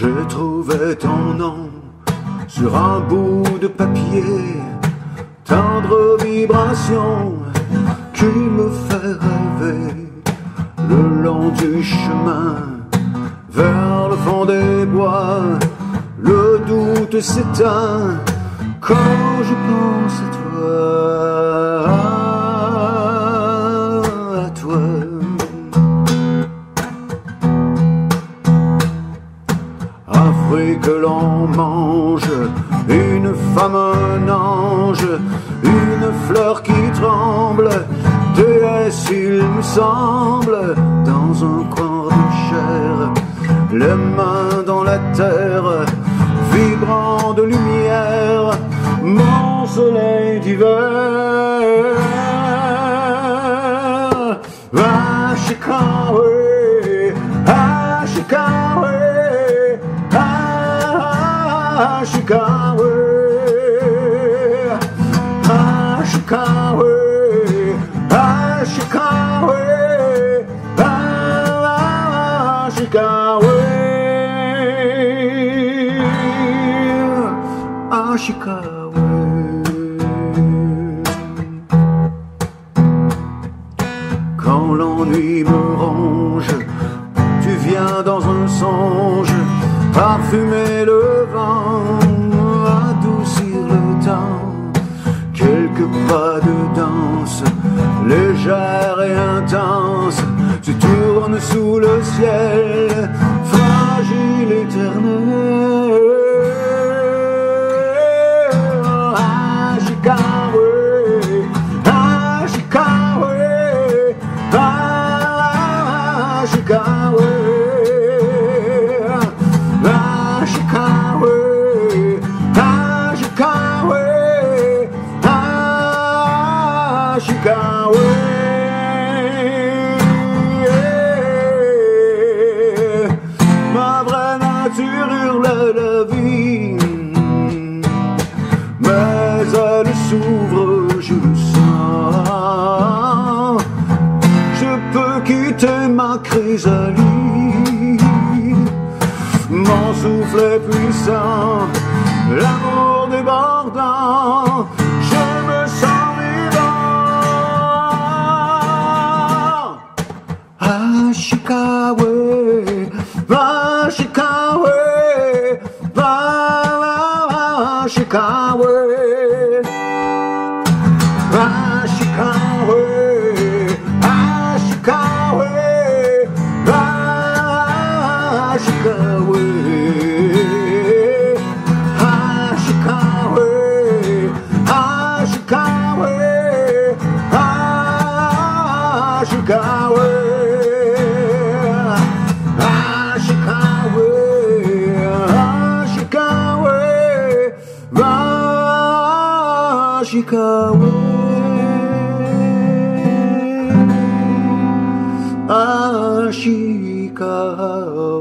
J'ai trouvé ton nom sur un bout de papier, tendre vibration qui me fait rêver le long du chemin vers le fond des bois. Le doute s'éteint quand je pense à toi, Que l'on mange, une femme, un ange, une fleur qui tremble, déesse il me semble, dans un coin de chair, les mains dans la terre, vibrant de lumière, mon soleil d'hiver. Ashikawe, Ashikawe, Ashikawe, Ashikawe, Ashikawe, Ashikawe, Ashikawe. Quand l'ennui parfumer le vent, adoucir le temps, quelques pas de danse, légère et intense, se tourne sous le ciel, Ashikawe. Ma vraie nature hurle la vie, mais elle s'ouvre, je le. Je peux quitter ma chrysalide, mon souffle est puissant, l'amour débordant, Chicago, va Chicago, va, va, va Chicago, va Chicago, va Chicago, va Chicago, va Chicago, va Chicago, va Chicago. Chicago. Ah, Chicago.